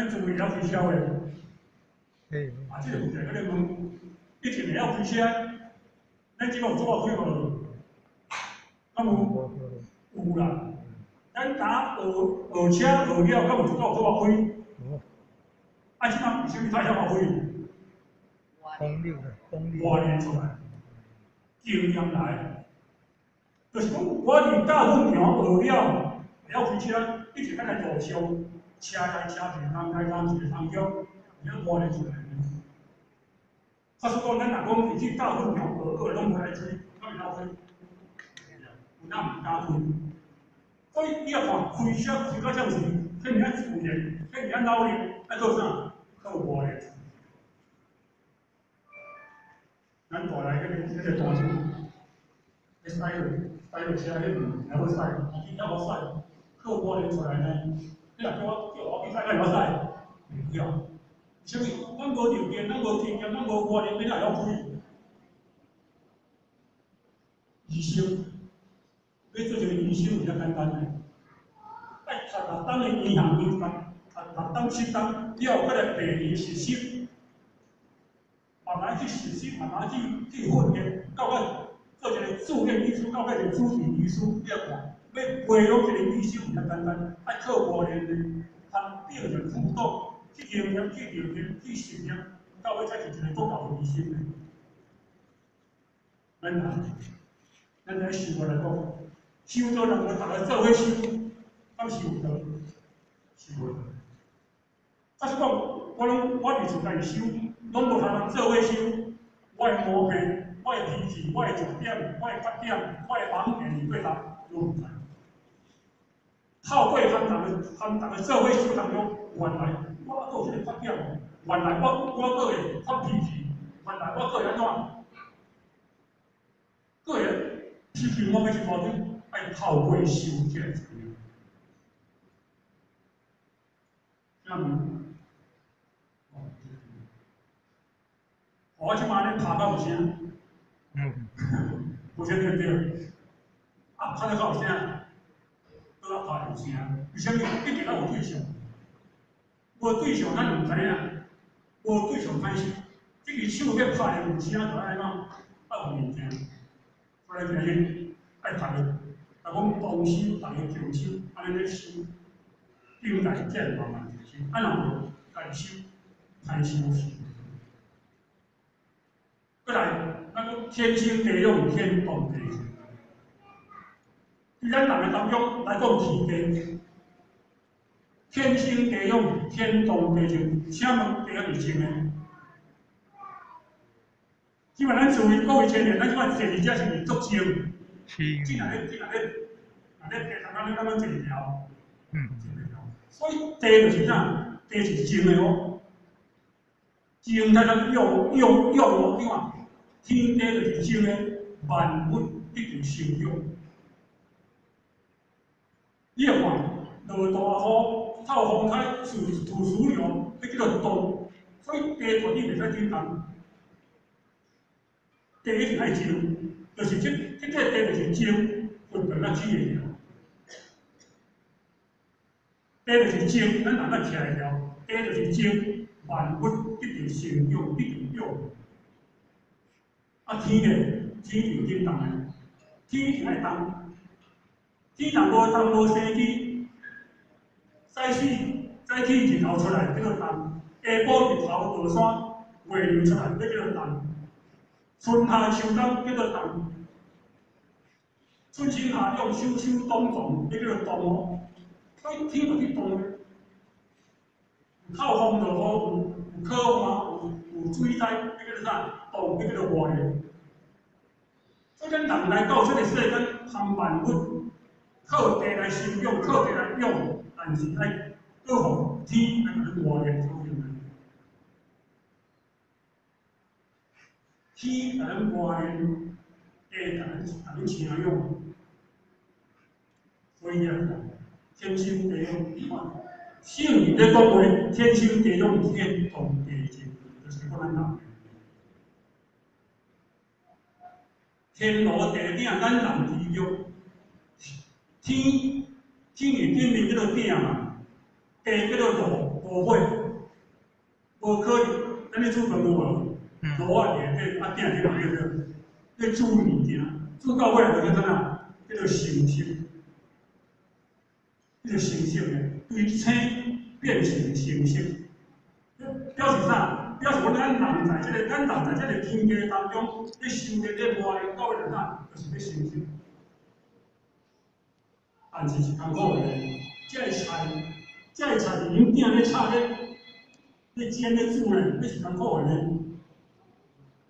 咱厝会晓开销的，嘿，啊，这个问题可能问，一直会晓开车，咱即个有做开无？啊无，有啦。咱打学学车学了，敢有做到做开？哦，啊，即摆为什么太晓开？功力的出来，经验来，就是讲我伫大分场学了，会晓开车，一直咱来路车来车去，人来人去，通叫，会晓磨练出来。他说讲，咱若讲去大分场学学拢无来开，敢会晓开？有哪毋敢开？所以你要看开车开到这样子，迄物啊自然，迄物啊脑力，啊做啥？靠磨练。咱大来迄个迄个大车，迄驶落驶落车迄路还要驶，伊要我驶，靠我练出来呢。你若叫我叫我去驶，敢会晓驶？袂晓。啥物？咱无条件，咱无经验，咱无磨练，你哪会晓开？医生，要做一个医生，毋遐简单嘞。爱读六档的医学院，读读六档七档，了后搁来第二实习。慢慢去实习，慢慢去去训练，到尾做一个住院医师，到尾就主治医师，你要看，要培养一个医生唔简单，爱靠磨练的，和病人互动，去经验、去了解、去适应，到尾才是一个足够的医生的。咱啊，咱来生活来讲，修道人我大家做伙修，敢是有道？是无？假使讲，我拢我伫厝家己修。拢无通人做伙修，我的毛病、我的脾气、我的弱点、我的缺点、我的盲点，对他拢唔知。透过他人的、他人的做伙修当中，原来我有这个缺点，原来我我个会发脾气，原来我个会安怎？个人，其实我们是无点，爱透过修起来才有。那么。我即摆咧拍到有声，嗯，有声对不对？啊，拍到有声，都要拍有声。为什么？一定要有对象。无对象，咱毋知影。无对象，歹势。这个手要拍有声，就爱讲要有物件。所以今日爱读个，啊，讲动手，逐个动手，安尼咧修，应该见慢慢修。啊，若无，家己修，歹修是。来，那个天生地用，天动地。在咱人的当中来讲是天，天生地养，天动地静，啥物地要是静的？基本咱注意各位青年，咱即摆坐伫遮是毋足静？是。即若咧，即若咧，若咧地上咱咧感觉坐一条，嗯，所以地就是啥？地是静的哦，静在咱用用用哦，对嘛？天地就是静的，万物必定生养。你看，落大雨，透风台，树土石流，迄叫做动。所以地土你袂使震动，地一定爱静，就是即即个地就是静，分别咱起会了。地就是静，咱人咱起来了，地就是静，万物必定生养，必定养。啊，天呢？天就震动的，天是爱动，天若无动无生机，再起再起日头出来叫做动，下晡日头落山月亮出来叫做动，春夏秋冬叫做动，春秋夏用秋秋冬冬叫做动哦，所以天就去动，有透风就好，有有靠岸，有有水灾，要叫做啥？动，要叫做活的。所以咱人来到这个世间，含万物靠地来生养，靠地来用，但是爱各方天来甲咱磨练出来。天来咱磨练，地来咱甲咱请养。所以啊，天生地养，圣人咧讲话，天生地养，天动地静，就是不能讲。天罗地顶，咱人之育。天天是顶面叫做顶嘛，地叫做路，无会，无可能，咱咧煮饭无路啊连迄啊定定人迄个，咧煮物件，煮到尾就叫怎啊？叫做成色，迄个成色咧，对青变成成色，表示啥？表示讲咱人在即、个咱人在即个天界当中，咧修炼咧磨练到尾就啥？就是咧成色。但是是艰苦诶，这个菜，即个菜是用鼎咧炒咧，咧煎咧煮咧，那是艰苦诶。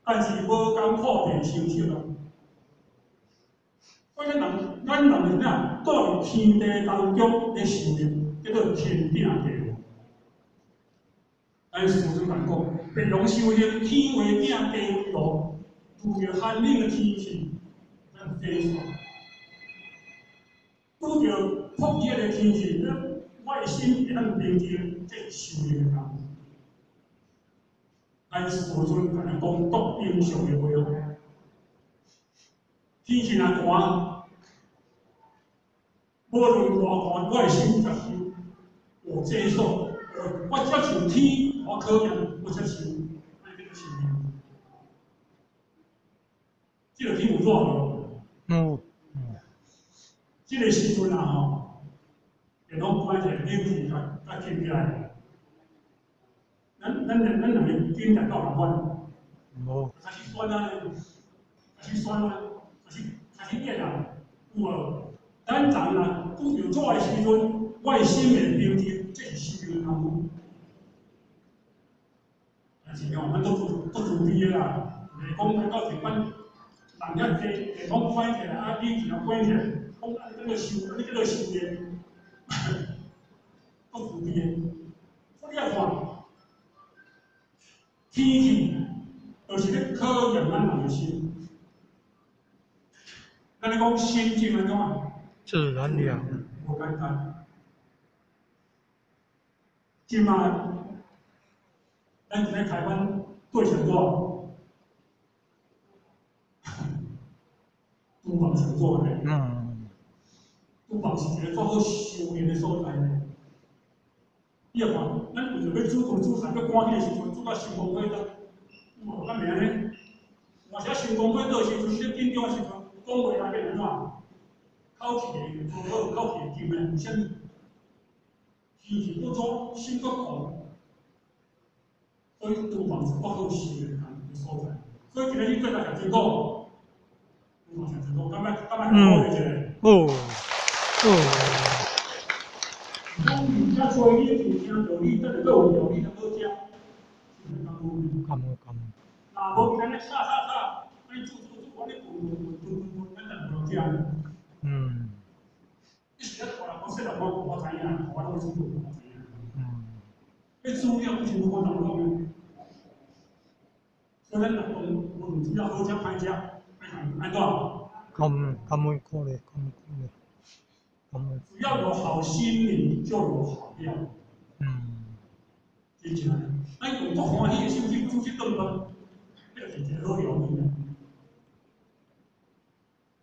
但是无艰苦变成色啊。所以咱人，咱人是啥？住伫天地当中咧修炼，叫做天定地王。咱师尊讲讲，别用修炼天为定，地为王，拄着寒冷诶天气，咱飞出。拄着酷热的天气，咱我诶心会当平静，这是修炼诶工。咱师尊甲咱讲独英雄诶话哦。天气若寒，无论偌寒，我诶心接受，我接受，我我接受天，我考验，我接受，安尼叫做修炼。即个天有热无？即个时阵啊吼，会拢关一个冷气甲甲停起来。咱咱咱咱两个经历到共款，无开始酸啊，开始酸啊，开始开始热啊，有无？咱人啊，拄着做诶时阵，我的心会平静，这是修炼功夫。但是吼，咱都自都自卑的啦，袂讲咱到台湾，人遐济，会讲关起来，啊，你只要关起来，讲啊，你叫做修，你叫做修炼，都自卑的。所以你要看，天气就是咧考验咱人的心。咱咧讲心境安怎啊？自然凉。无简单。即摆，咱伫咧台湾对上多，都房上做咧，嗯都房是一个做好修炼的所在。你要看，咱为着要煮饭煮菜要赶紧的时阵，煮到收工火倒，无咱袂安尼。或者收工火倒的时阵，你紧张的时阵，讲话来变安怎？口气会无好，口气会金诶，为虾米？天气不热，心不寒，所以厨房是不好修的的所在。所以今日你对大家真讲，厨房是真讲，敢若敢若好一个。哦哦，讲人家说你就听道理，等下佫有道理，才好食。是讲有感恩感恩。若无今日炒炒炒，你煮煮煮，我咧炖炖炖炖炖，咱就无食呢。嗯你是咧看人讲说人我我知影，我拢煮煮我知影。嗯要煮了不是我人讲的。所以咱人讲，无论煮了好食歹食，爱安怎？感恩感恩鼓励感恩鼓励只要有好心理，就有好料。嗯真正，咱用足欢喜的心去煮一顿饭，迄个是一个好容易的。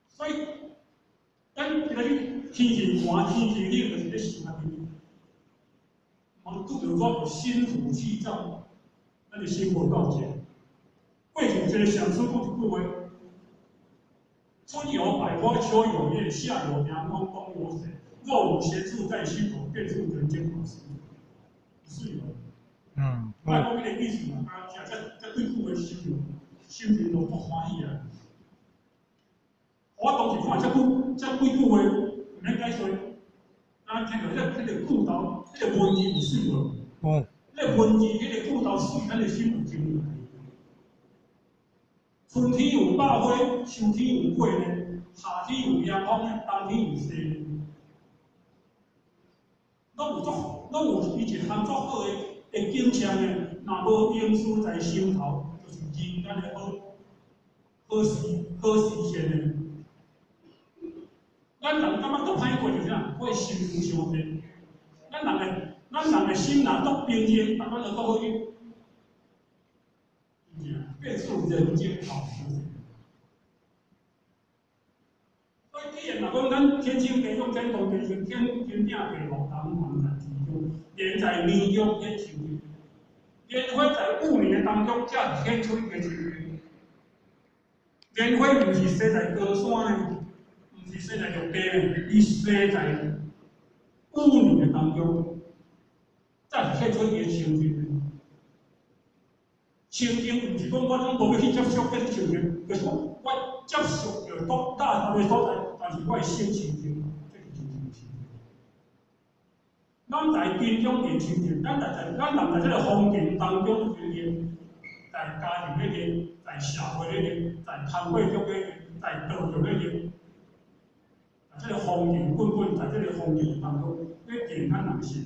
所以，咱今日天气寒、天气冷，就是咧想下面。我拄着我心浮气躁，那就心无够静。为什么这个想出不不为？春有百花，秋有月，夏有凉风，冬有雪。若无闲事在心头，便是人间好事。是有。嗯嘛，对久的心都不欢喜啊。我当时看这句这几句话，唔免解说，啊，听到这迄个句头，迄个文字有水无？哦迄个文字，迄个句头水，咱的心。春天有百花，秋天有桂呢，夏天有凉风，冬天有雪呢。拢有足，拢有伊一项足好的的景象呢。若无因思在心头，就是人间的好好事好事现呢。咱人感觉足歹过就啥？我的心情伤低。咱人的咱人的心若足平静，慢慢就足好去。便是人间好事。所以，既然若讲咱天清地爽，天动地清，天天定地落，东方在其中，连在年中显情形，莲花在五年当中才显出伊个情形。莲花毋是生在高山的，毋是生在陆地的，伊生在五年当中才显出伊个情形。情形毋是讲我拢无要去接受迄个情形，就是讲我接受着多大头的所在，但是我心情形，这是真正情形。咱在边中嘅情形，咱在在咱人在这个环境当中里面，在家庭里面，在社会里面，在团会中里面，在道德里面，在这个环境滚滚，在这个环境当中，一定咱人心。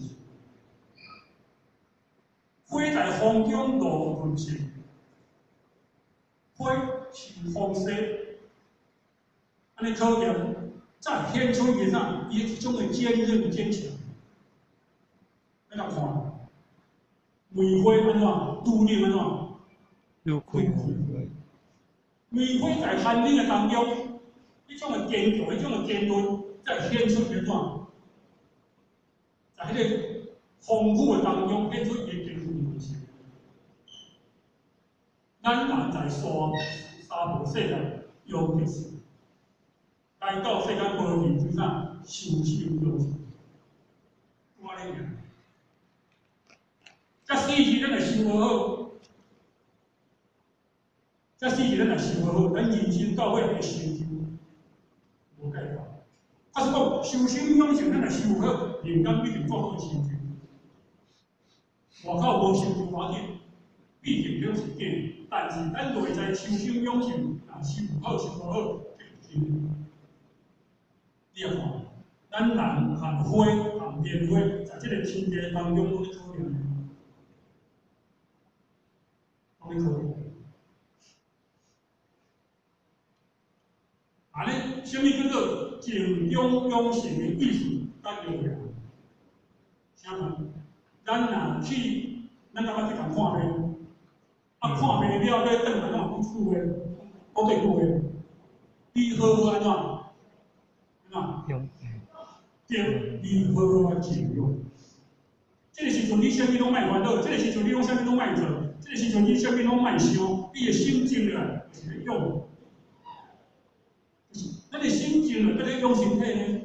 花在风中露润色，花是风色，安尼可见，再显出伊啥？伊一种的坚韧坚强。咱来看，梅花安怎？杜丽安怎？又开了。梅花在寒冷的当中，迄种的坚强，迄种的坚韧，再显出安怎？在迄个丰富的当中，显出伊的坚韧。咱人在沙沙漠世界用的。是，来到世间无面之上，修行用是，我咧讲，这四时咱来修无好，这四时咱来修无好，咱人生到尾会成就无解法。啊，是讲修行用是咱来修好，人间必定做好成就。外口无成就要紧，毕竟了是假。但是咱内在修心养性，啊，修好修无好，这是你看，咱人和花和莲花，在这个天地当中拢咧考验，拢咧考验。啊咧，什么叫做静养养性的意思？咱了解。请问，咱若去，咱干嘛去共看咧？啊，看袂了，再转来怎不出诶？我对过诶，你好好安怎？安怎？对，你好好用？这个时阵你啥物拢卖烦恼，这个时阵你拢啥物拢卖做，这个时阵你啥物拢卖想，你的心静了，就是用。咱诶心静了，搁咧用身体呢？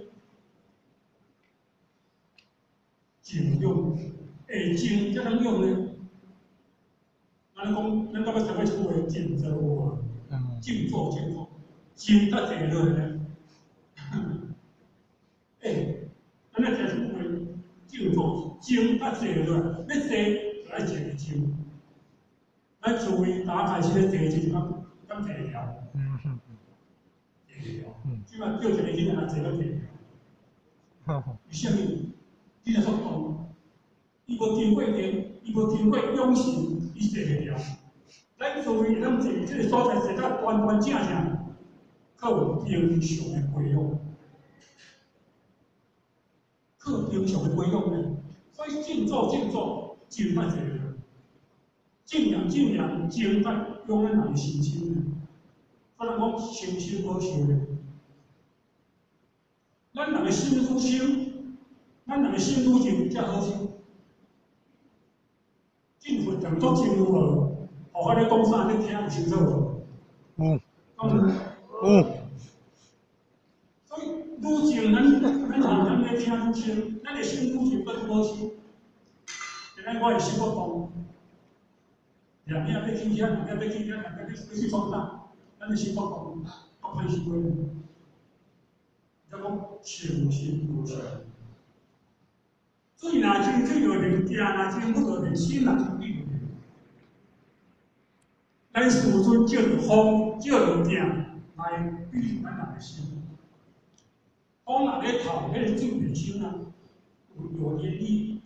静用，会静才能用呢？咱讲，咱到尾才会出为静坐啊，静坐静坐，静得坐落来。哎，咱咧才出为静坐，静得坐落来，要坐就爱坐静。咱作为打开时咧坐静，敢敢坐了？坐了。即摆叫一个囡仔来坐个坐。为虾米？你若说讲，伊无经过练，伊无经过养成。伊坐袂了，咱作为咱坐即个所在坐到端端正正，靠平常的培养，靠平常的培养呢。所以静坐静坐，静法坐了，静养静养，静法用咱人的心情呢。不能讲修修好修的，咱人的心愈修，咱人的心愈静才好修。政府讲做真有无？互我咧讲啥，你听有清楚无？嗯。嗯。所以愈静，咱咱人咱咧听愈清，咱的心愈静，更好修。现在我会心不动，两边要听听，两边要听听，两边要去放大，咱的心不动，不开心个。叫讲清心如水。水若清，水就灵；行若清，不就灵；心若清，理就灵。咱师尊借着风，借着镜来比喻咱人的心。风若咧透，迄个水袂清啊，有有涟漪，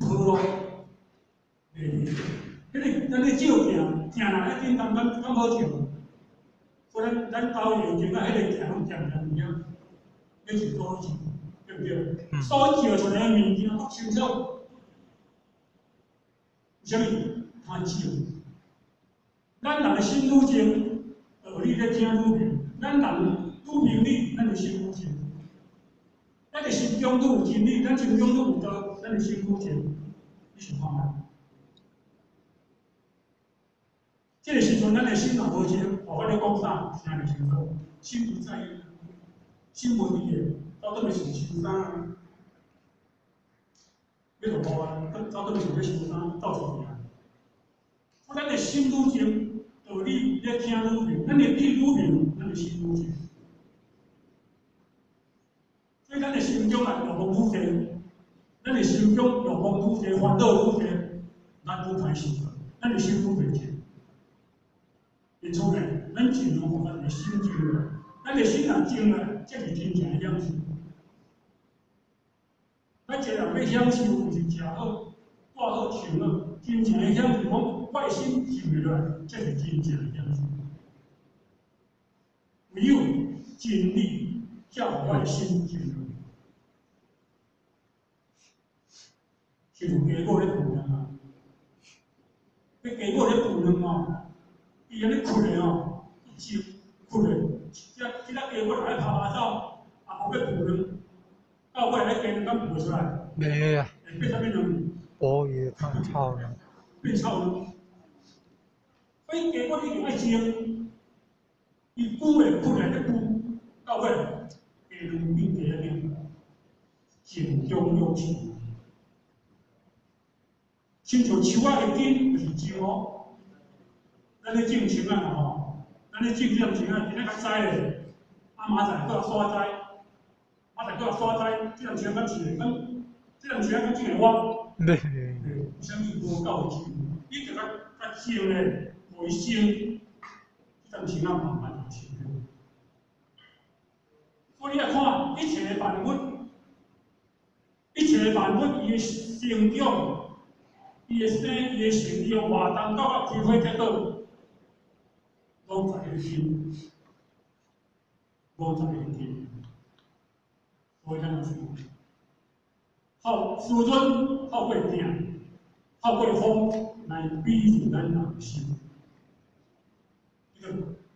有波浪，袂灵。迄个咱咧照镜，镜若咧叮当，咱咱好照。所以咱咱导游经啊，迄个镜拢镜镜一样，要是多照。对不对？所照出来的物件不清楚，什么？贪心。咱人心愈静，道理咧听愈明；咱人愈明理，咱就心愈静。咱的心中都有真理，咱心中都有道，咱的心愈静，你想看觅？这个时阵，咱的心若无静，我跟你讲啥，听得清楚，心不在意，心无伫个，到底是想啥？要落雨啊，到底是要想啥？到处去啊！咱的心愈静，道理越听愈明，咱的理愈明，咱的心愈静。所以咱的心中啊，若无拄多，咱的心中若无拄多烦恼拄多，咱愈歹受，咱的心愈袂静。因此呢，咱尽量互咱的心静了，咱的心若静了，才是真正的享受。咱一个人要享受，就是食好、住好、穿好，真正的享受，我的心静落来，才是真正的享受。唯有真理，才互我的心静落来。是有鸡母咧孵卵啊！迄鸡母咧孵卵哦，伊安尼困咧哦，一只困咧，即即只鸡母来拍拍走，也无要孵卵，到尾迄鸡卵敢孵出来，没啊，会变啥物卵？我也看超了。变臭卵。所以鸡母一定爱蒸，伊久诶困咧咧久，到尾鸡卵变鸡仔命，静中有情。亲像树仔的根就是树哦，咱咧种树啊吼，咱咧种这种今仔较栽咧，啊明仔搁刷栽，明仔搁刷栽，这种树较树咧，咁这种树啊较种会活，没，有啥物无够钱，伊就较较种咧，卫生，这种树啊慢慢就成了。所以来看一切的万物，一切的万物伊的成长。伊的生，伊的成，伊的活动到啊开花结果，拢在个心，拢在个心。所以咱要注意，好师尊，好过定，好过风，来比住咱人心。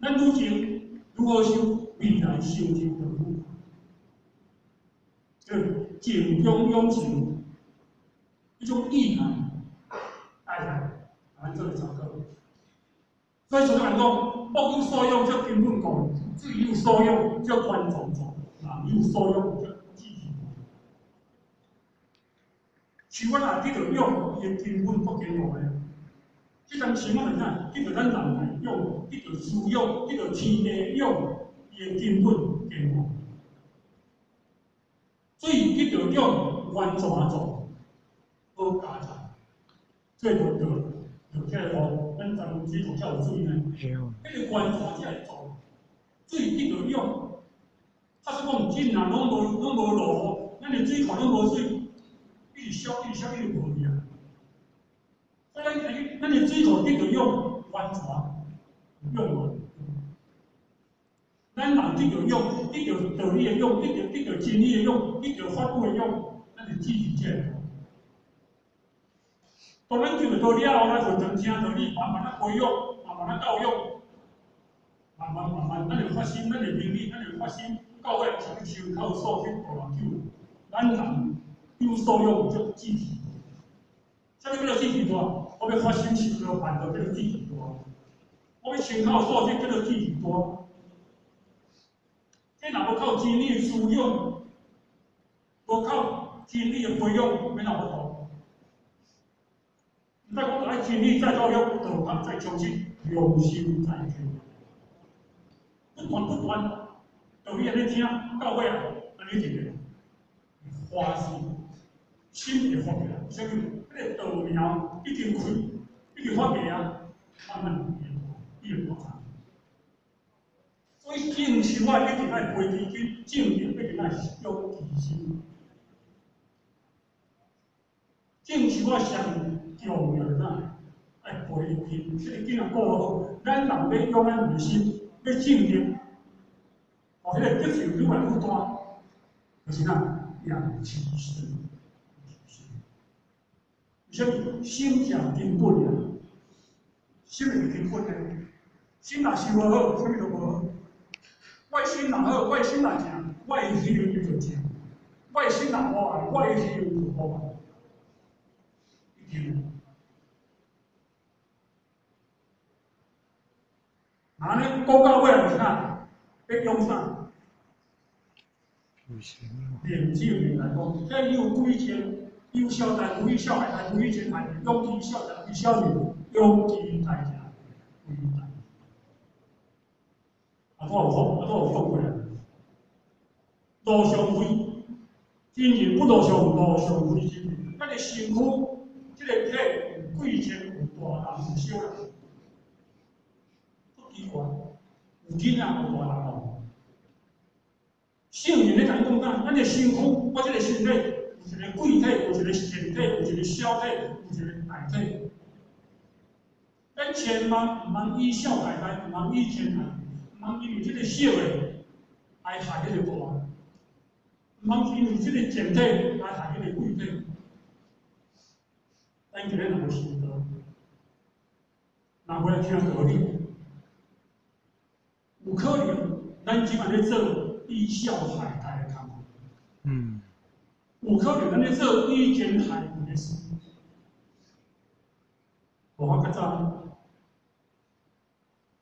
咱如今如何修，必然修成的路。这个静中用情，一种意涵。爱来，咱做查考。所以就讲讲，物有所用则根本讲，智有所用则观众众，人有所用则智智像我若得到用，伊根本不经无的。即种像我们看，得到咱人来用，得到自用，得到天地用，伊个根本经无。水得到用，完全做，好加强。最多就就即个雨，咱咱们水土才有水呢。迄个关泉才会做，水得着用。他说讲真啊，拢无拢无落雨，咱的水泉拢无水，一直烧一直烧一直无去啊。所以咱咱咱的水土得着用，关泉用无？咱人得着用，得着道理的用，得着得着真理的用，得着法度的用，咱就支持这。当咱叫到了后，咱就真听道理，慢慢啊培养，慢慢啊教育，慢慢慢慢，咱就发心，咱就明理，咱就发心，到尾什么手口所去大人救，咱人有所用就支持。啥物叫做支持大？我要发心受着烦恼叫做支持大。我要身口所去叫做支持大。这若无靠真理的滋养，无靠精力的培养，免哪有好？再讲爱真理再教育，道德再重视，用心再听，不断不断，道理安尼听，到尾啊，安尼听个，花心，心会发起来，啥物？迄个道苗已经开，已经发芽啊，慢慢变大，变大。所以种树啊，一定爱培基金，种田一定爱用基心，种树啊上。重要呐，爱培根，这个根啊过好，咱人要用咱内心，要正念，哦，迄个德行愈来愈大，就是呐，养气生，而且心正根本呀，心是根本的，心若修无好，啥物都无好。外心若好，外心若正，外心就正。我的心若无爱，我的心就无爱，一定。啊，尼讲到尾是啥？要用啥？不行，练手练来讲，这有几千有小代有小孩代有几千代，勇气小代有小人，勇气代价几代。啊，我有讲，啊，我有讲过啊。路上飞，今年不路上路上飞，今年，咱个辛苦，这个体有几千有大人有小人，不奇怪，有囡仔有大人哦。圣人咧讲讲啥？咱个身躯，我这个身体，有一个贵体，有一个前体，有一个小体，有一个大体。咱千万毋通以小代大，毋通以前代，毋通因为这个小的来害，毋通因为这个前体来害迄个贵体。咱今日若要修道，若要听道理，有可能咱即摆咧做。以小害大的看法，嗯，有可能咱咧做以前害人的事。我较早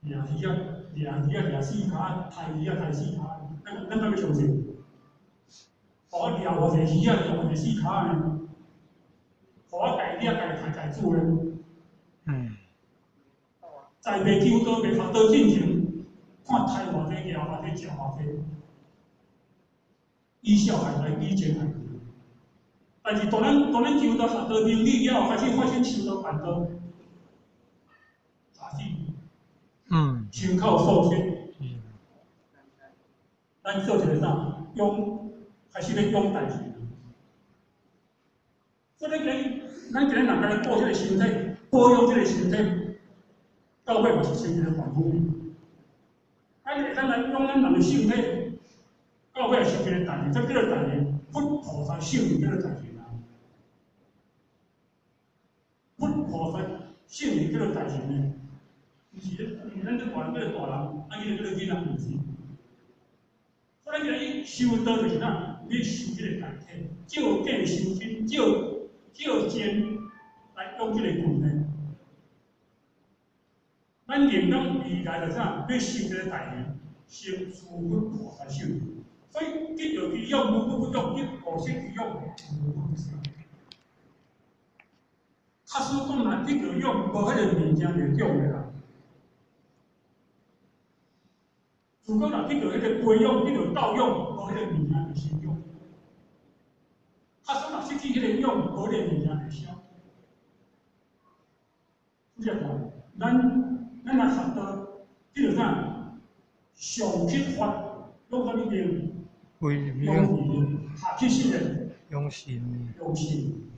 掠鱼啊，掠鱼啊，掠四卡，刣鱼啊，刣四卡，咱咱敢要相信？我掠偌济鱼啊，掠偌济四卡呢？我家己啊，家己家己煮咧。嗯，在袂救倒袂学倒进前，看刣偌济，掠偌济，食偌济。以小孩来以前孩但是当咱当咱受到学道能力了后，开始发现受到烦恼，啥子？嗯，心口受限，嗯，咱做一个啥？用开始咧用代志。所以讲，咱今日人来保这个身体，保养这个身体，到尾嘛是身体的防护。咱咱来用咱人的身体。到尾是这个代志，这叫做代志，不菩萨圣人叫做代志啦。佛菩萨圣人叫做代志呢，是咱这大人叫做大人，啊伊叫做囡仔，毋是。所以讲，伊修道就是哪？你修这个代体，照见修真，照照见来用这个功能。咱念到未来就啥？要修这个代志，先诸佛菩萨圣人。所以，一有必要，不不不用；一某些必要，不不不行。他说讲难，一有用，无迄个物件就用的啦。如果若一有迄个备用，一有盗用，无迄个物件就先用。他说若失去迄个用，无迄个物件就消。你讲，咱咱若学到，即个啥？上品法，用啥物念？为用下去信任，用心，用心。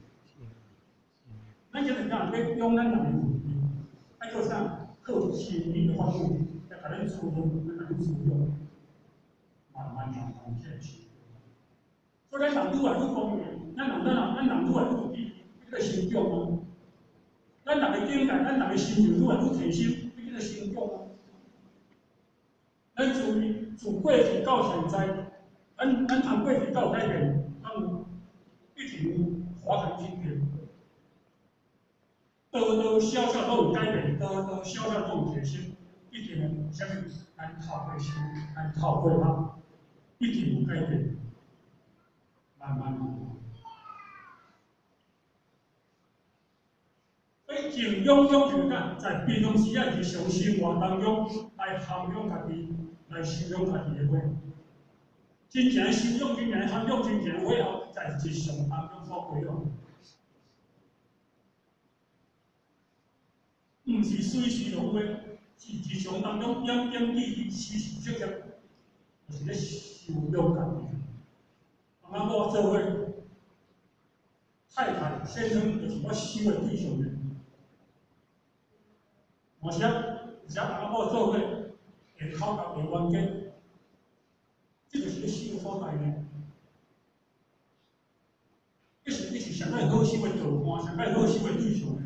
咱今日讲要用咱人的爱做啥？靠亲密的方式，来甲咱处用，来甲咱处用，慢慢慢慢起来。所以咱人愈来愈方便，咱人咱咱人愈来愈比这个成长啊。咱人的境界，咱人的心就愈来愈提升，这个成长啊。咱自自过去到现在。咱咱从过去到改变，咱一定华强今天，多多少少都有改变，多多少少都有提升，一定啥物？咱透过修，咱透过学，一定有改变，慢慢慢慢。所以敬仰仰就是讲，在平常时啊，日常生活当中来涵养家己，来修养家己的话。真正修养，真正涵养，真正会后，在日常当中所培养，毋是随时拢会，日常当中点点滴滴、时时刻刻，就是咧修养家己。阿某做伙，太太先生就是我修的对象咧。我想，想阿某做伙，会考到会冤家。这个是个修所在呢，一是一是上界好修的道观，上界好修的对象呢。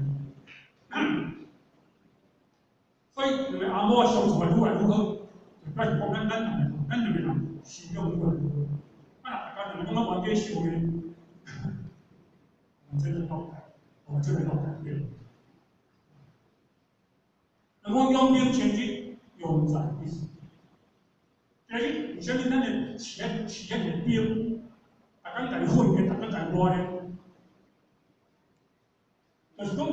所以两个阿嬷相处的愈来愈好，就讲是讲咱咱两个咱两个人修养愈来愈好。啊，大家两个拢玩计受咧，我们真的要改，我们真的要改变。那么用兵前进，用在一时。但是，你像你咱的企业企业的兵，大家在混的，大家在玩的，就是讲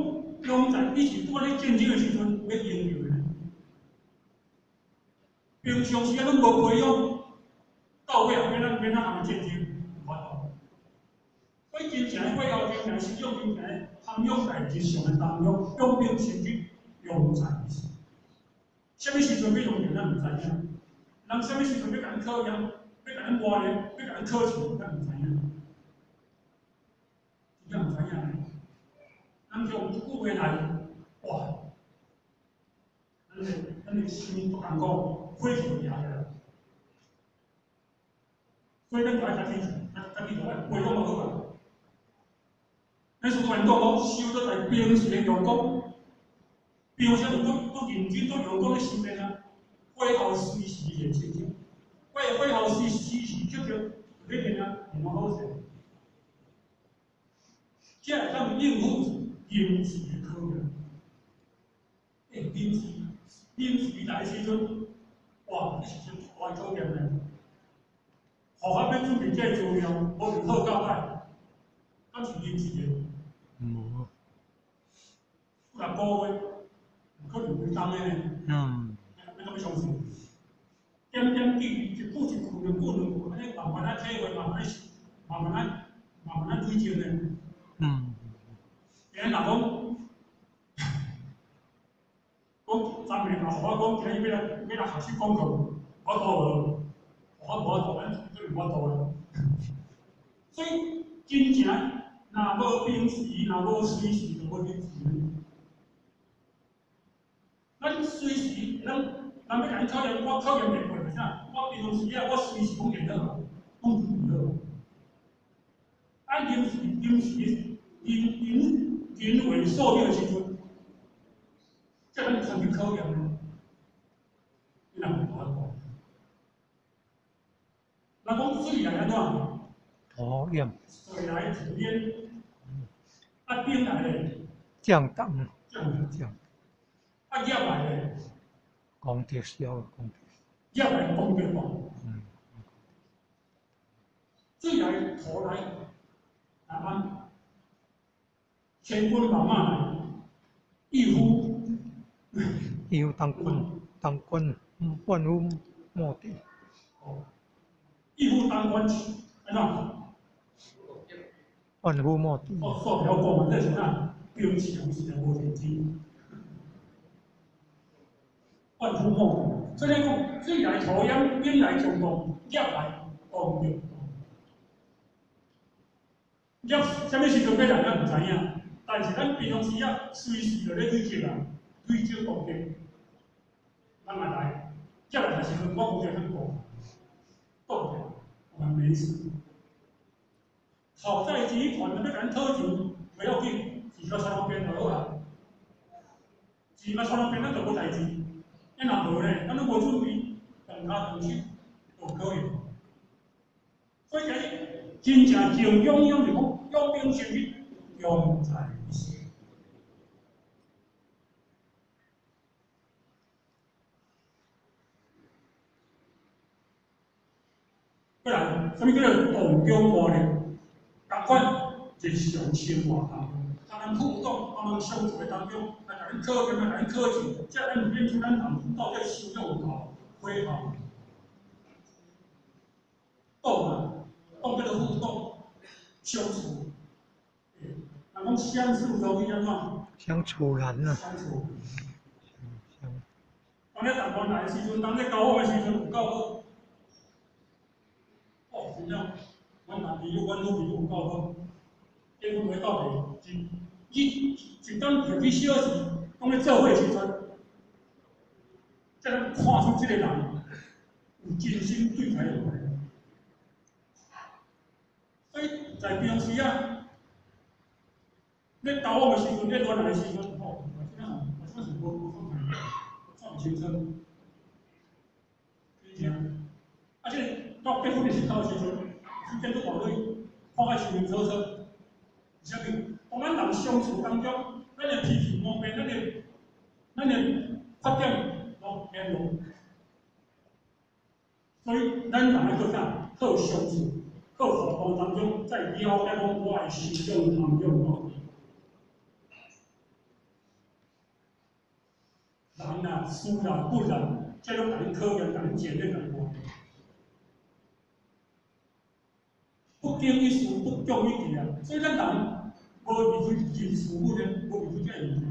用在一起做咧战争的时阵要应用的。平常时啊，拢无培养，到尾后变咱变咱行战争，无法度。所以真正会后真正是用真正含用在日常的当中，用兵前进，用在一时。什么时阵要用兵，咱毋知影。人什么时阵要甲咱考验，要甲咱磨练，要甲咱考试，咱毋知影。真正毋知影。咱用一句话来，哇！咱的咱的心不共讲，火气就起来了。所以咱就爱家己，家家己就爱培养就好啊。咱是传统讲，修得在兵时的用功，兵时就都都认真都用功咧修练啊。会后随时也前进，会会后随随时接着那边啊，蛮好势。这会当应付临时的考验。诶，临时临时来时阵，哇，是真大考验咧。何况要准备这资料，无是好到歹，敢是临时的。无。六个月，可能会当的呢。嗯。要相信，点点滴滴，一句一句，两句两句，安尼慢慢仔体会，慢慢仔，慢慢仔，慢慢仔推进的。嗯。讲，讲昨暝若我讲，今日要来要来学习讲课，我都无，我无度，咱绝对无度的。所以真正若无平时，若无随时，就无平时。咱随时，咱。咱要甲你考验，我考验袂过是啥？我平时啊，我随时讲电脑，讲电脑。啊，临时临时人人人为受命的时阵，这咱参去考验呢？你若无法度。那讲水来安怎？考验。水来土淹。啊。一来钢铁嘛，嗯。水来土来，啊安，千军万马来，义夫，义夫当关当关万夫莫敌。哦，义夫当官，安怎？万夫莫敌。哦，说了讲嘛，这是啥？兵强是无敌之。万夫莫敌，所以讲水来土掩，兵来将挡，业来防着。业什么时阵要来，咱毋知影。但是咱平常时啊，随时就咧对接啊，对接攻击，慢慢来。业来的时阵，我讲就很多，挡着，我们没事。好在集团那边讨钱不要紧，钱到双边就好啊。钱到双边咱就无代志。那若无咧，咱都无准备，动脚动手就可以。所以讲，真正敬仰仰就讲，用兵前进，用才一时。不然，什么叫做动中磨练？赶快日常生活当中，他们互动，他们相处的当中。咱科学，咱科技，即咱变出咱人到底修养有够，会好。动啊，动叫做互动，相处。人讲相处容易安怎？相处难啊。相处。相。当你台湾来时阵，当你交往的时阵有够好。哦，真正，阮男朋友、阮女朋友有够好，结婚会到底一一一当廿几小时。讲咧做伙时阵，才能看出这个人有真心对待有来。所以在平时啊，咧交往的时阵，咧恋爱的时阵，哦，真啊，真是无无放开，放轻松，理解？而且到结婚的时候时阵，今天都往里看个新闻操作，是啥物？当咱人相处当中，咱的脾气方面，咱的咱的缺点都变容。所以，咱人要做啥？好相处，好互动当中，在了解讲我的心中含有我。人啊，输啊，不然，这种人可能人检验很多。不经一事，不讲一件啊。所以咱人无面对人事物呢，无面对这问题。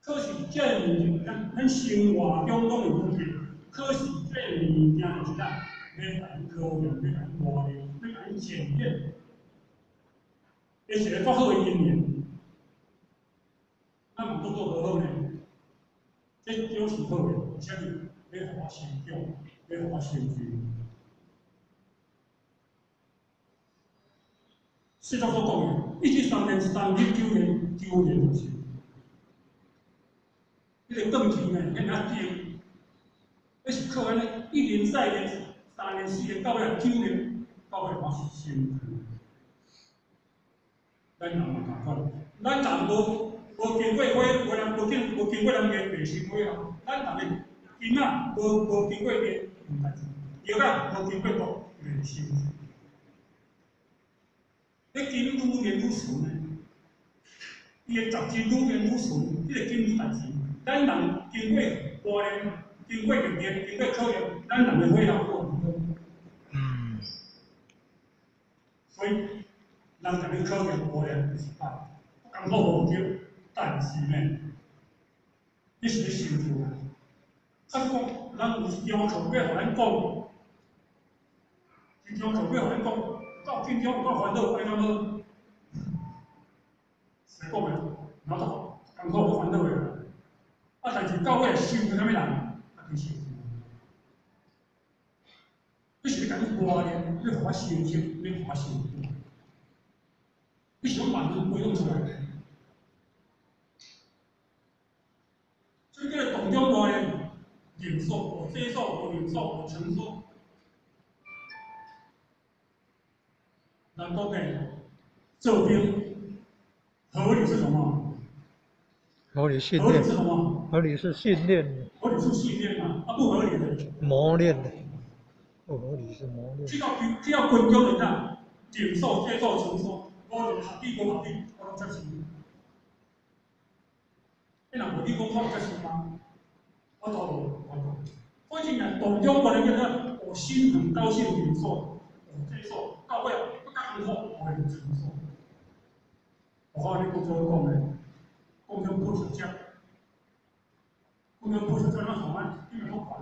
可是这问题，咱咱生活中拢有问题。可是这物件就是咱要来考验，要来磨练，要来检验，而且做好的一年，咱唔做做好好呢，这就是好的，而且要互我成长，要互我成长。四作所讲的，一至三年、三日、九年、九年就是，迄个更长的，更较长。那是靠安尼一年、再年、三年、四年、到尾九年，到尾我是辛苦。咱人嘛共款，咱人无无经过花，无人无经无经过人家培训过啊。咱人个囡仔无无经过练，唔代志；药啊无经过读练习。你经愈练愈顺呢？伊个杂质愈练愈顺，迄个经愈代志。咱人经过锻炼。经过历练，经过考验，咱人的会要过。嗯。所以，人逐个考验过咧是啊，艰苦无叫，但是呢，你是要承受啊。啊，讲，人有要求要互咱讲，要求要互咱讲，到今朝有够烦恼，爱怎么？谁讲的？老早艰苦无烦恼的啊，但是到尾受啥物人？你是，你是要甲你磨练，你互我成熟，你互我成熟，你是要慢慢培养出来。这个当中磨练，忍受、无接受、无忍受、无承受，难道呢？这边合理是什么？合理训练。合理是什么？合理是训练。合理是训练嘛，啊不合理的磨练的，不合理是磨练。只要只要观众人啊，忍受、接受、承受，我就合理不合理，我拢接受。你若无你讲我接受吗？我都无，我都。反正啊，当中我咧叫做我心很高兴忍受，我接受，到尾不甘苦，我会承受。我话你不做讲的，讲中不直接。我们不是在那上班，基本上快。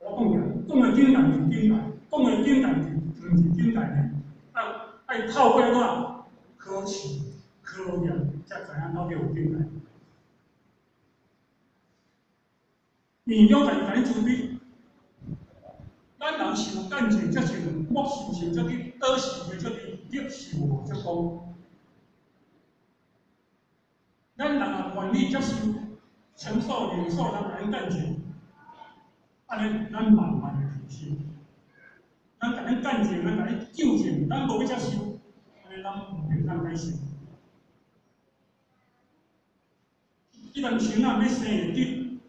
我讲嘅，讲嘅经验是经验，讲嘅经验是唔是经验呢？啊，爱透过哪科学、科研，才知影到底有经验。你要在在准备，咱人受感情，则是莫受情，则去得受嘅，则去接受，则讲。咱人啊，愿意接受。承受、忍受，咱人干净，安尼咱慢慢的提升，咱甲咱干净，咱甲咱纠正，咱无要接受，安尼咱袂当改善。一人生啊，要生会得，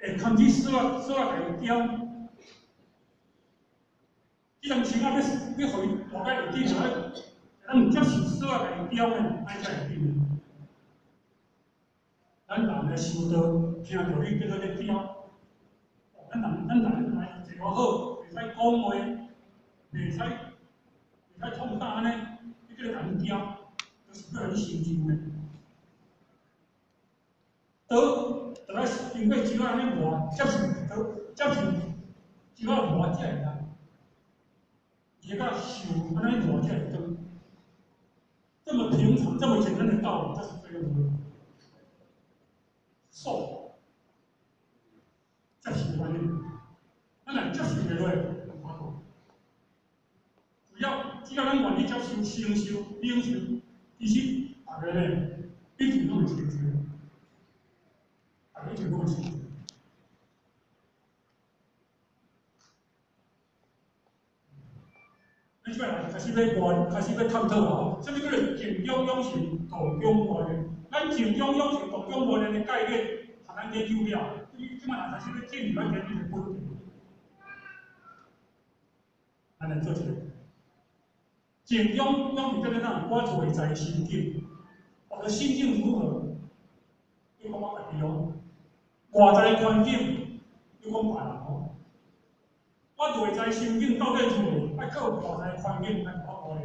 会看起说说来会刁。一人生啊，要要互伊活该会得，就爱咱毋接受说来会刁呢，安才会得。咱人咧受到听到你叫做咧刁，咱人咱人来一个好，袂使讲话，袂使袂使冲打安尼，你叫人刁，就是叫人成就的。得，得来因为只要安尼磨，接受得接受，只要磨才会当，一个受安尼磨才会得。这么平常、这么简单的道理，这是最重要的。受，接受观念，咱来接受的话，只要只要咱愿意接受、承受、领受，其实大家呢，一定都会成就，大家一定都会成就。你出来开始要观，开始要探讨哦。什么叫做静中养性、动中观念？咱静中养性、动中观念的概念，和咱研究了，你即摆若开始要进入咱研究的本。咱来做一个静中养性，在哪？我做在心境，我的心境如何？你讲我家己哦，外在环境，你讲别人哦。我内在心境到底是何？爱靠外在环境来把握的。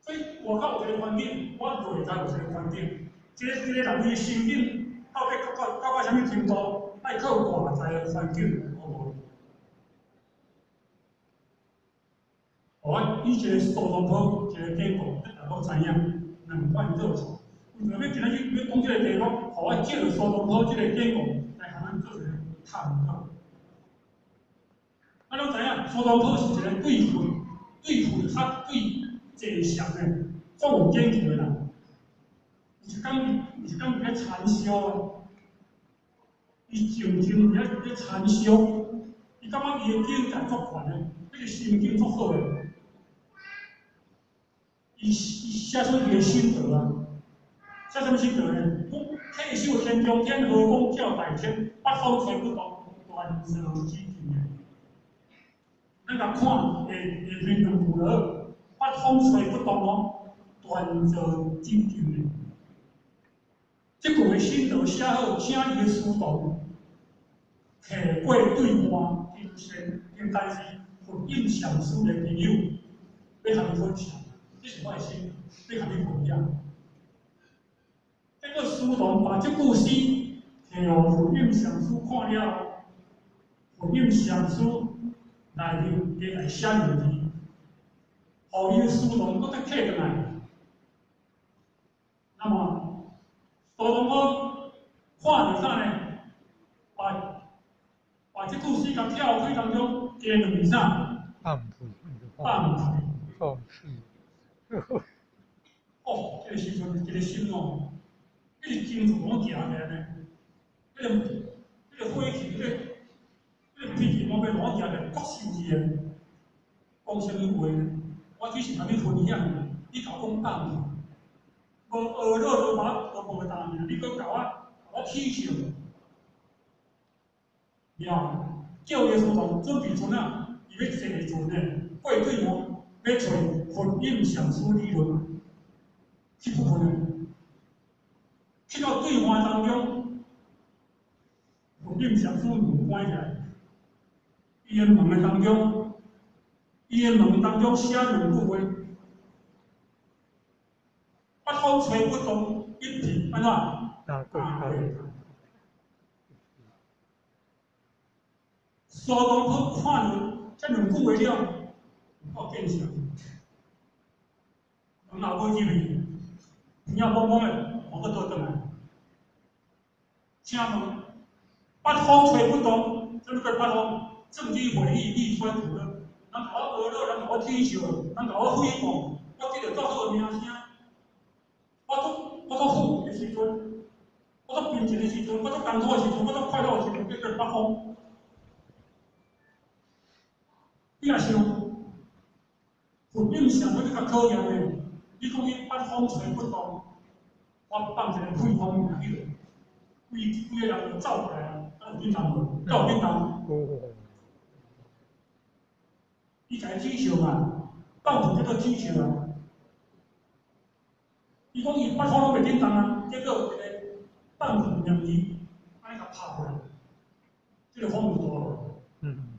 所以外口有一个环境，我内在有一个环境，即个这个人伊心境到底到到到到什么程度？爱靠外在的环境来把握。我以前苏东坡一个典故，大家知影，两万做错。为什么今日要讲这个题目？互我借苏东坡这个典故来和咱做一个探讨。咱拢知影，苏东坡是一个对分、对分学、对坐禅的，足有研究的人。伊是讲，伊是讲伫咧禅修啊，伊静静伫咧伫咧禅修，伊感觉伊的境界足悬的，迄个心境足好的。伊伊写出伊的心得啊，写什么心得呢？退休天中天，和公叫百千，八方全不动，端坐之境。咱甲看，会会面两句了，八风吹不动哦，端坐精进的。即句的心得写好，请伊的书童摕过对话，应先应该是佛印上书的朋友，要和你分享，这是我的心，要和你分享。这个书童把这句诗摕互佛印上书看了，佛印上书。内面伊来写字，互伊书童搁再刻转来。那么，苏东坡看着啥呢？把把这句诗甲跳开当中加两字啥？放屁，放屁，放屁。哦，这个时阵，这个心哦，这个精神拢行起来呢，这个这个火气，这个。脾气我要攞嘢嚟，国少嘢，讲什么话呢？我只是甲你分享，你搞讲大面，无学了就把都无大面，你搁搞我，我气笑。了，教育所同准备阵啊，伊要写的阵呢，过对我要找婚姻上书理论，去部分呢，去到对话当中，婚姻上书门关起来。伊个问个当中，伊个问当中写两句话：八方吹不动，一品安怎？啊，对对。苏东坡看了这两句话了，有见识，脑壳入去，你要懵懵的，我个倒转来。请问，八方吹不动，这个八方？政治会议立宣图了，人甲我娱乐，人甲我取笑，人甲我诽谤，我记着做好名声。我做我做富的时阵，我做贫贱的时阵，我做艰苦的时阵，我做快乐的时阵，叫做北方。你若想，佛印上要你较考验的，你讲你北方吹不动，我放一个配方名去，规规个人就走过来啊，有叮当无？有叮当。伊在取笑嘛，放土叫做取笑啊。伊讲伊北方拢袂叮当啊，结果一个放土两字，安尼甲拍落来，这个风有多嗯。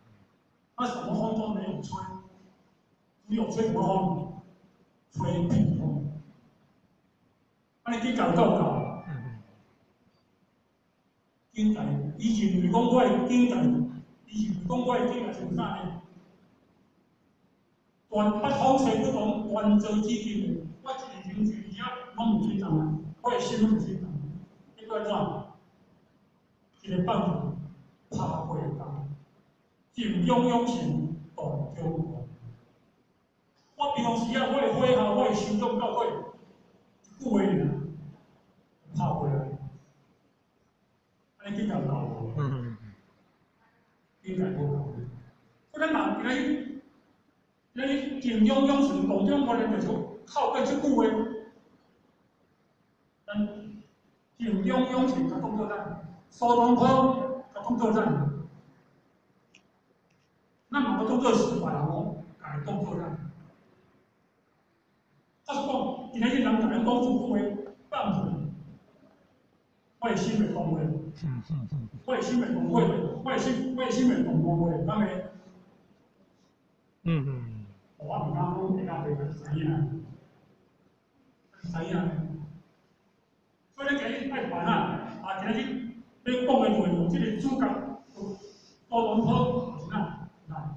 啊，什么风都没有吹，只有吹什么风？吹屁风。安尼境界够唔够？嗯。境界，以前如讲我的境界，以前讲我的境界是啥呢？万不好吹不动，万州之境，我一年前住遐，我唔知道啊，我的心唔知道，一个怎？一个办法，拍过来，静养养性，动中动。我平常时啊，我的花校，我的心中到底一句话尔，拍过来，安尼比较老？嗯嗯嗯。应该无够。不然人今日。你敬仰仰神当中，我哋就靠过即句话，嗯，敬仰仰神甲动作咱，苏东坡甲动作咱，咱嘛要当做是别人哦，甲伊动作咱。他是讲，今日人甲咱讲出句话，放屁，我的心袂讲话，嗯嗯嗯我的心袂讲话，我的心，我的心袂讲话，咱咪。嗯嗯我毋敢讲，会甲袂知影，知影。所以你今日爱办啊，啊，今日你讲的内容，即个主角，多龙坡就是哪？哪？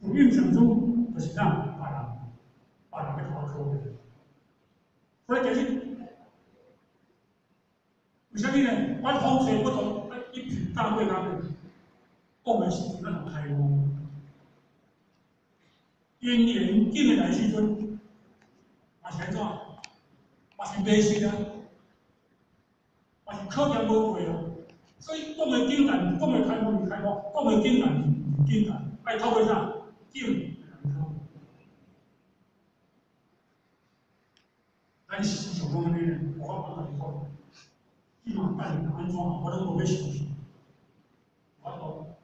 有印象中就是哪？别人，别人要考考的。所以今日，为虾米呢？我风水不同，一品大会他们，讲的是开悟。因缘紧的来时阵，嘛是安怎？嘛是迷信啊，嘛是考验无过啊。所以讲的简单，讲的开悟是开悟，讲的简单是简单，爱透过啥？敬。咱思想讲安尼咧，我我甲你讲，起码拜人安怎，我拢无要相信。我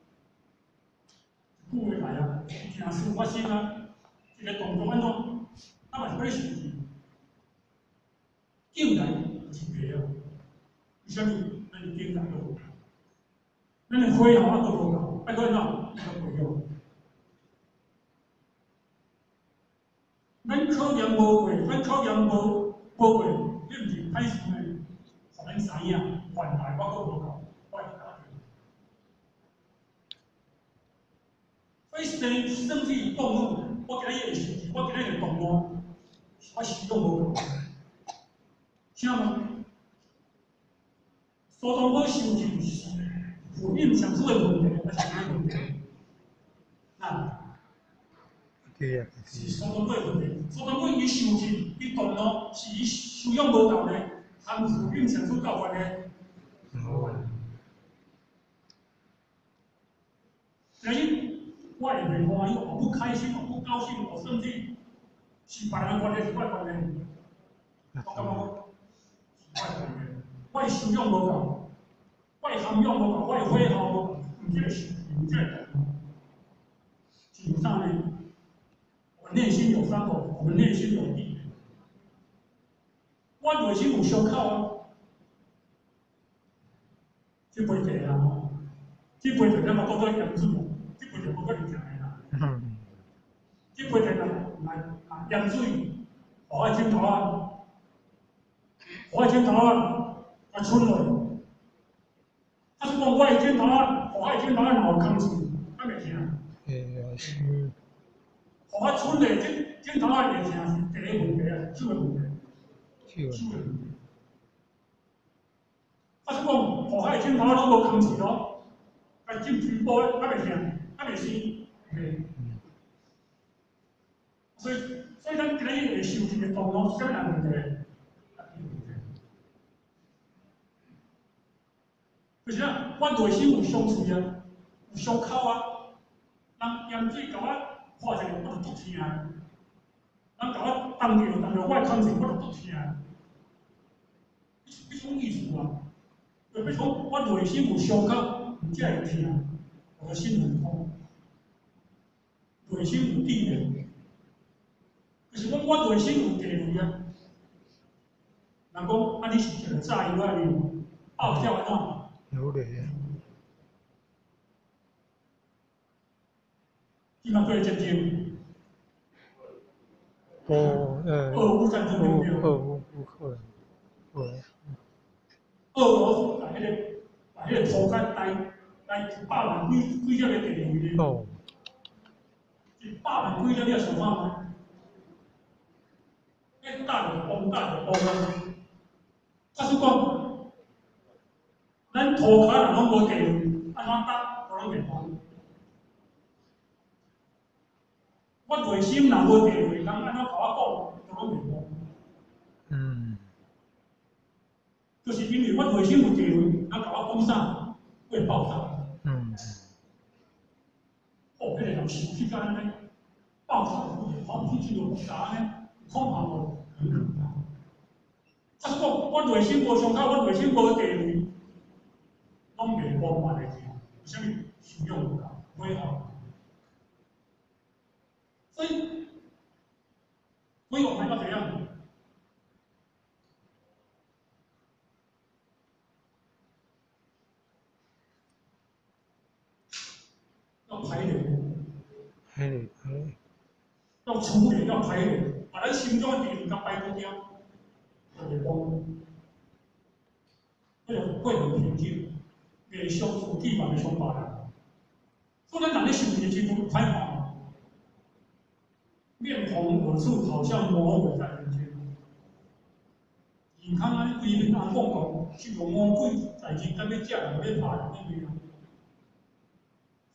讲，句话来啊，件事发生啊。一个动作安怎？啊嘛是要想去，敬来是袂啊？为虾米？咱是敬来都无，咱的火候啊都无够，爱看怎？都袂用。咱考验无过，咱考验无无过，你毋是歹势呢？互咱知影，原来我阁无够，我会搞定。所以生生气动怒。我今日会生，我今日会动怒，我行动无够，听吗？苏东坡生气是负印象出的问题，还是啥问题？啊，对呀，是苏东坡的问题。苏东坡伊生气，伊动怒，是伊修养无够呢，含负印象出搞关的。所以，我也袂欢喜，我不开心，我不高兴，我甚至是别人关系是我关系，我感觉我是我关系，我的修养无够，我的涵养无够，我的火候无够，毋这是毋这个是啥呢？我内心有伤口，我们内心有病，我内心有伤口啊，这袂得啊，这袂得，咱嘛当作严肃。即杯就无可能食的啦。即杯就来来盐水，互我枕头啊，互我枕头啊，啊剩落。啊是讲我的枕头啊，互我的枕头啊，若有空气，敢袂听？诶，是。互我剩的枕枕头啊，会听是第一问题啊，手的问题。手的问题。啊是讲互我的枕头啊，拢无空气咯，啊枕水波敢袂听？啊，袂是，嘿。所以，所以咱今日会受这个动怒是啥物问题？就是啊，我内心有伤处啊，有伤口啊，人盐水甲我破一下，我就足痛；人甲我冻着冻着，我的空气我就足痛。你种意思啊？就比如讲，我内心有伤口，毋才会痛。我的心很痛，内心有地雷，就是讲我内心有地雷啊。人讲啊，你是一个炸药啊，你爆掉安怎？有雷啊！今嘛对战争，哦，呃，俄乌战争有没有？俄乌乌克兰，对。俄罗斯把迄个把迄个土改带。带一百万几几只个电流咧？哦，一百万几只你有想法吗？一打就崩，打就崩啊！假使讲，咱涂骹若拢无电流，安怎打都拢袂崩。我内心若无地位，人安怎甲我讲都拢袂崩。嗯，就是因为我内心有地位，人甲我讲啥会爆炸。哦，迄个人生气干安尼，爆炸物也跑不出去就啥呢？恐怕我很可怕。他说我内心无上口，我内心无地位，拢袂光我来听，为什么信仰不够，会好？所以，所以我们要怎样？要排流，嘿，嘿，要处理，要排流，把咱心中的地甲排除掉，就会光，会会很平静，袂相处地板的想法啦。所以咱人咧想的时阵，害怕，面红耳赤，好像魔鬼在人间。健康啊，规面阿讲讲，是魔鬼代志，甲要食人，要拍人，要咩啊？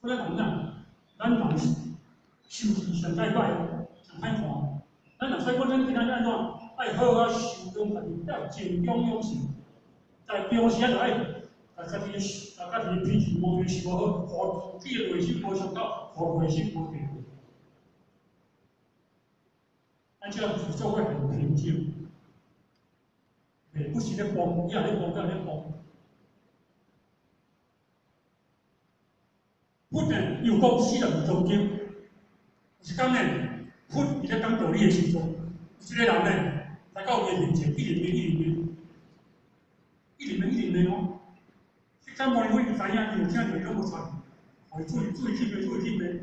所以人呐，咱人受气上歹歹，上歹看。咱若说我咱今仔日安怎，爱好好修养家己，要静中养性，在平时啊就爱，甲家己，甲家己脾气无平时无好，互自己的内心无上到，互内心无定。咱这样子就会很平静，诶，不是咧慌，也咧慌，也咧慌。佛呢又讲四十二章经，是讲呢，佛伊咧讲道理的时阵，一个人呢，来到伊面前，一直念，一直念，一直念，一直念哦。释迦牟尼佛伊知影，伊有听着拢无错，互伊注意注意听袂，注意听袂。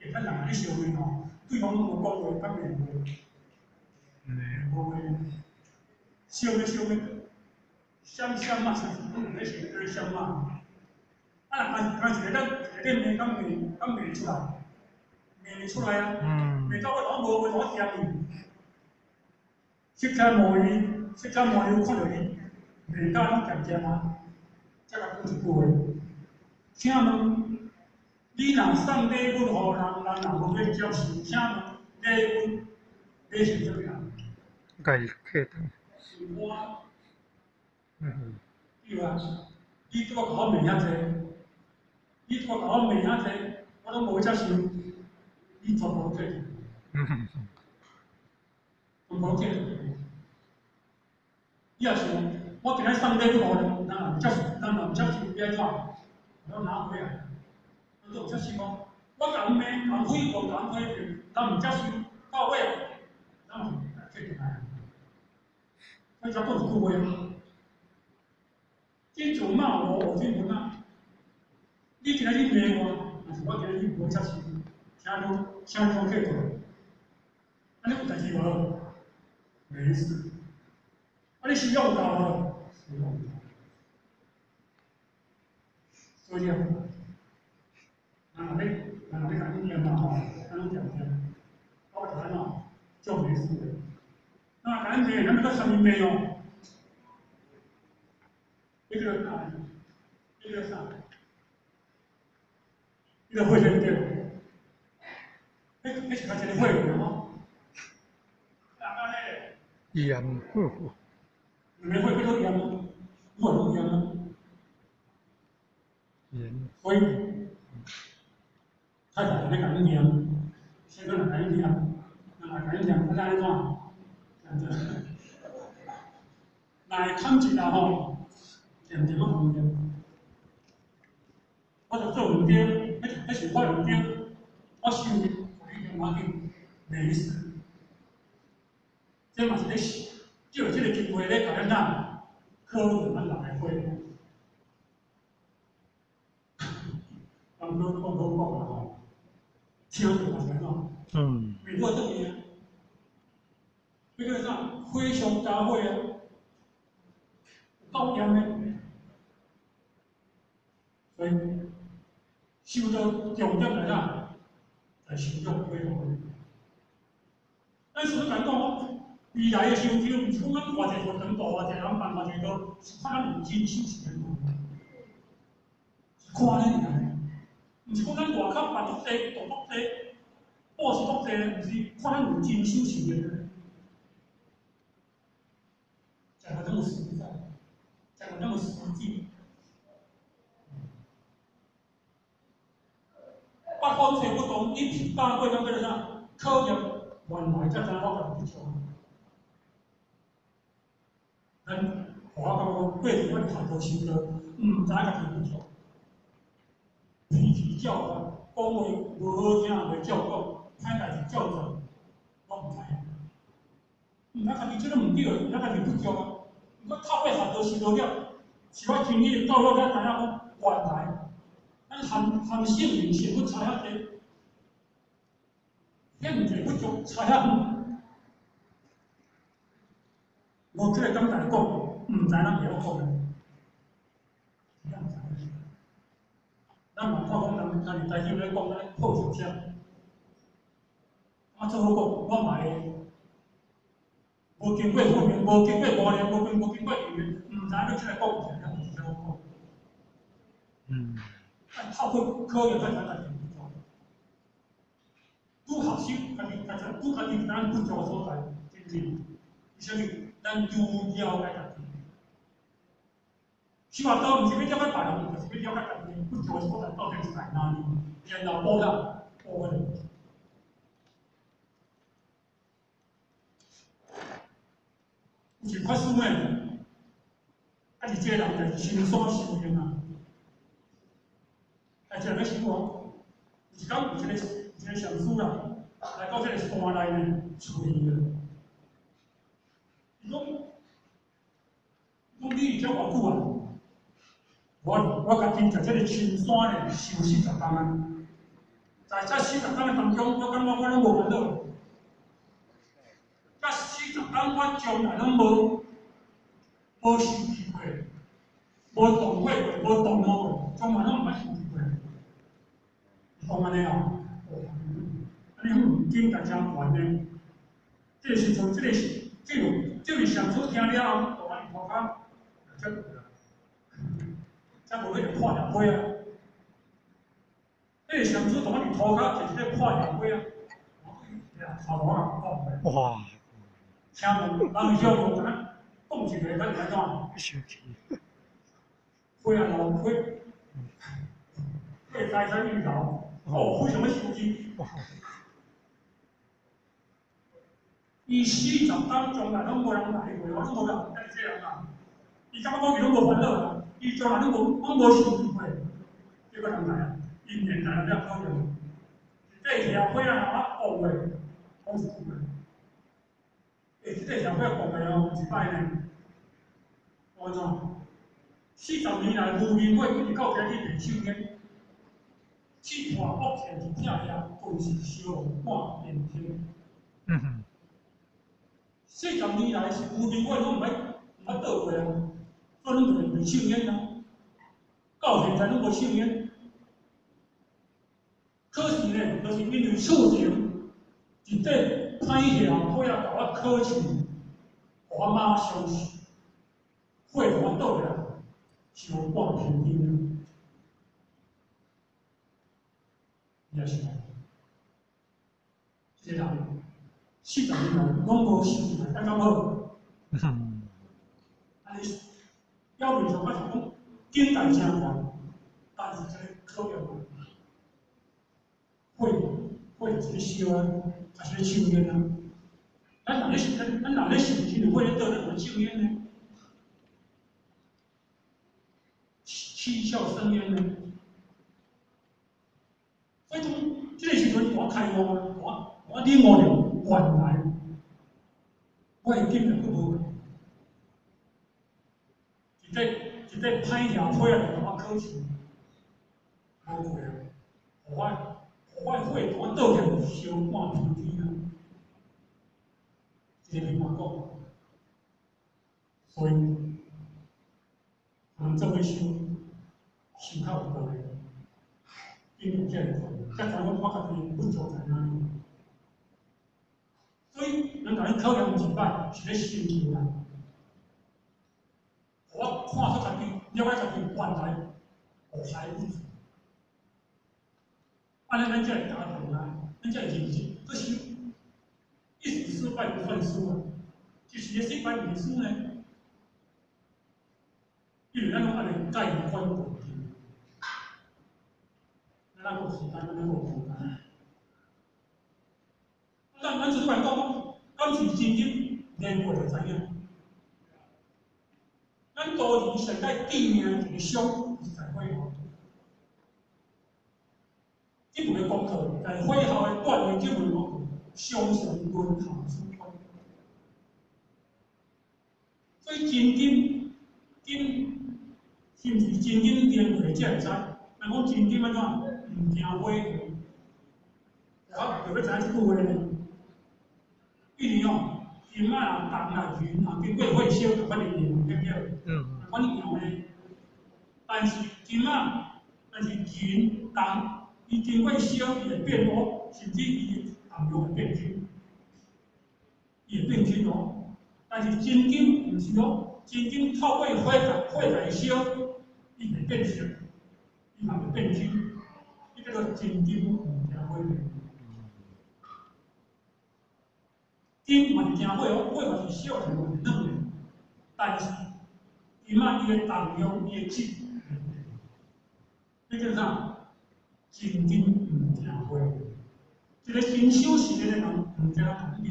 诶，咱人咧相会吼，对方拢无讲话，讲袂话，嗯，无话，相咧相咧，相相嘛，相相咧是咧相嘛。啊，刚刚一个咱一个面讲面讲面出来，面袂出来啊，嗯，面到我拢无无怎掂伊。释迦牟尼，释迦牟尼有看到伊，面甲拢掂掂啊，才甲讲一句话，请问你若送礼物互人，人若无愿接受，请问礼物礼是怎么样？该客的，是我，嗯，对啊，你拄我甲我面遐济。你拄甲我骂遐济，我拢无接受，你全部给，嗯，全部给。你也是，我今日送礼物互人，人若毋接受，人若毋接受，你安怎？我拿回来，我都有接受无？我甲人骂，人非我人非议，人毋接受，到尾，咱嘛给进来。我才讲一句话，金主骂我，我就不骂。你今日去骂我，但是我今日去无接受，请你请你客过，安尼有代志无？没事。啊，你信用够无？信用够。所以啊，人若咧，人若咧甲你念嘛吼，咱拢听听，我就安怎就没事了。那咱骂，咱要到啥物骂哦？你叫啥？你叫啥？你个会员对，那那是他这个会员哦。大概咧，严呵护，你们会不都一样吗？我都一样啊。严，所以，太太在讲念，先生在讲念，那讲念，他在安怎？讲着，来看一下吼，点点么方面？我就做唔对，那那是我唔对，我修的，我一定要紧，没事。这嘛是咧，就有这个机会咧，甲咱呐，考验咱人的会。咱都讲都讲啦吼，听着嘛是安怎？嗯，美国证明，那个啥，非常大会啊，高严的，所以修到重点来啦，来修到灰熊。但是咱讲，未来的修修，毋是讲咱偌济活动大，偌济人办，偌济个，是看咱认真修持的，是看咱尔，毋是讲咱外口办福地、大福地。报是福地，毋是看咱认真修持的。讲的这么实在，讲的这么实际。八方水不多，从一批八过到几多啥？考验原来才知影我家己不足。咱我过去阮学到修课，毋知家己不足，脾气较大，讲话无好听，袂照讲，歹代志照做，我毋知影。毋知家己即个毋对，毋知家己不足啊。我透过学到修到了，是我今日到了才知影讲，原来咱含含性命是要差遐济，现在不足差遐远。我即个感觉讲，毋知咱会晓讲诶。咱嘛看讲人家己台语咧讲咧好受声，啊做好讲，我嘛会。无经过训练，无经过磨练，无经无经过训练，毋知你出来讲起来，毋知好讲。嗯，但透过科学才知家己不足。拄学习，家己家己拄家己咱不足所在，真正，是啥物？咱愈了解家己。起码到毋是要了解别人，就是要了解家己不足诶所在到底是在哪里，然后补上补回来。有一块师妹，啊，是即个人就是轻松修行啊。啊，即个要想讲，有一天有一个一个上师我我家己在即个青山呢修四十工啊，在这四十工的当中，我感觉我拢无烦恼。甲四十工我从来拢无无受气过，无动过过，无动怒过，从来拢毋捌受气过。讲安尼哦，安尼毋紧大家悬呢。这个时阵，这个是这个即个上主听了后，大安头壳，才才无迄个破了灰啊。这个上主大安头壳就是咧破了灰啊。头毛啊，讲过。哇，请问人少无敢讲一个，咱来讲，生气，灰啊老灰，会在山遇倒。哦，为什么生气？哇，伊四十当中来拢无人来过，我拢无人带这人啊。伊感觉我伊拢无烦恼啊，伊从来拢无，我无生气过，结果人来啊，因缘来了了可能。这条火啊，啊讲话，讲一句话。诶，即个条火讲话哦，一摆呢，安怎？四十年来，无名火一直到今日未收烟。去看恶天是正呀，本是烧半边天。嗯哼，四十年来是无名火拢毋捌毋捌倒过啊，所以拢就是未收烟啊。到现在拢无收烟。可是呢，就是因为厝前一块歹下火啊，甲我考试，我马上火互我倒来，烧半片天。也是，这个人四十年来拢无受过，刚刚好。嗯哼，安尼，表面上我是讲简单正常，但是这个考验嘛，会会一个烧啊，还是抽烟啊？咱人咧是咱咱人咧是真会咧倒咧会抽烟呢？七七笑生烟呢？所以讲，即个时阵我开悟啊，我我领悟着原来我会紧着佫无，一个一个歹条火啊，甲我考试无过啊，互我互我火甲我倒来烧半片天啊，这个我讲，所以人做伙修，修较有道理。因为这样做，才知我我家己不足在哪里。所以，人甲恁考验一摆，是咧心情啊。我看出条件，了解条件，原来和谐为主。安尼恁即家庭呢？恁即个事情至一时失败不犯输啊！就是一失败不输呢？有那个可能再犯犯不着？那我是那个困难。但俺是办到，俺是积极艰苦的创。咱多年上界地命一个伤是在火候。这门功课在火候的锻炼，这门功课相信轮行出关。所以真经经是毋是真紧练过才会知？咱讲真紧安怎？毋惊火候。我特别知影即句话呢，比如哦，金啊、铜啊、银啊，经过火烧，就反正硬，对不对？嗯反正硬的。但是金啊，但是银、铜，伊经过烧，伊会变乌，甚至伊的含量会变轻，伊会变轻哦。但是真金毋是哦，真金透过火来火来烧，伊会变色，伊嘛会变轻，伊叫做真金毋惊火。金嘛是惊火哦，火嘛是烧是软的，但是伊嘛伊的重量、伊的质，迄叫啥？真金毋惊火。一个真守时的人毋惊铜的。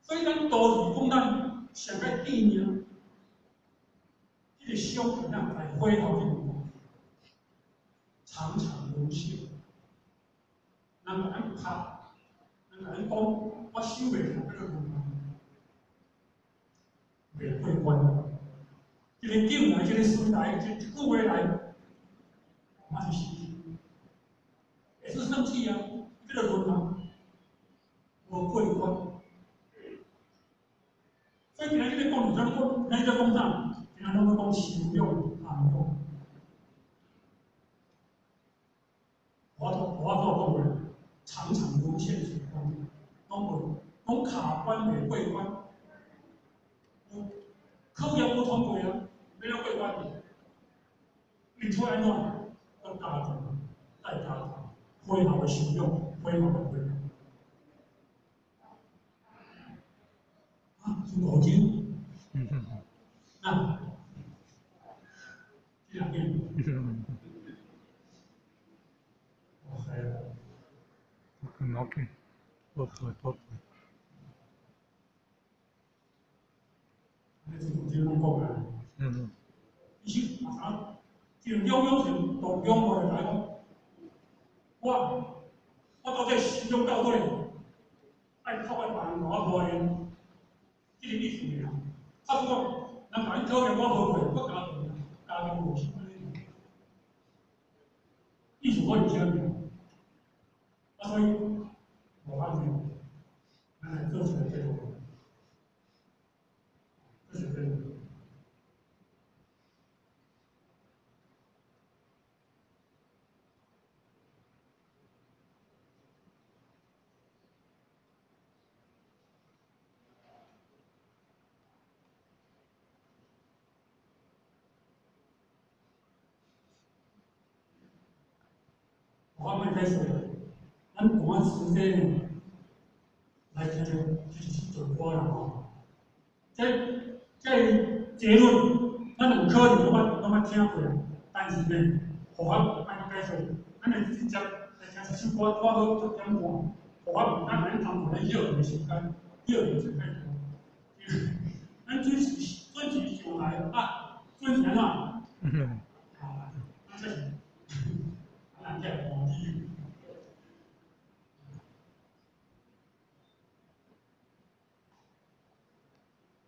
所以咱都是讲咱上界地命，迄个伤咱在火候这方常常无效。人甲咱拍，人甲咱讲，我收袂住这个门，袂过关。一个景来，一个水来，一一句话来，嘛是死去，会是生气啊！这个轮啊，无过关。所以今日这个讲，咱讲，咱在讲啥？今日咱要讲修养、涵养。我都我都讲过，常常无限水光，讲过，讲卡关未过关，有考验无通过啊，要了过关的，你出来怎？要加强，再加强，会好的修养，会好的培养。啊，是五金。嗯嗯那这两遍，嗯我还有。嗯，OK，多补多补，那是五经拢讲的。嗯伊是啊，就养养成同养我来讲，我我到底心中到底爱靠爱别人我无闲，这个意思尔。他说，人甲你讨厌我无过，我加强加强无是安尼。意思我已经明，啊，所以无法子，咱来做出来结果，这是真的。我慢开始，咱同我时在这就是走过了啊。在在结论，那五科你那么那么天火，但是呢，火旺那就该走，那你就将再加上吃瓜瓜和就偏火，火旺那能长火的也有人想干，也有人想干，那就是赚钱就来啊，赚钱了，啊，那这，啊，这黄金。